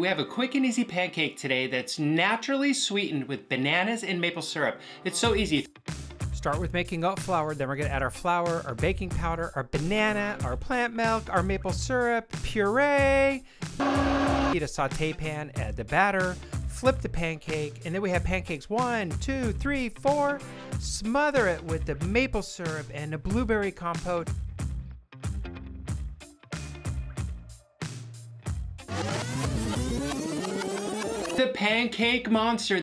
We have a quick and easy pancake today that's naturally sweetened with bananas and maple syrup. It's so easy. Start with making oat flour, then we're gonna add our flour, our baking powder, our banana, our plant milk, our maple syrup, puree. Heat a saute pan, add the batter, flip the pancake, and then we have pancakes one, two, three, four. Smother it with the maple syrup and the blueberry compote. The pancake monster.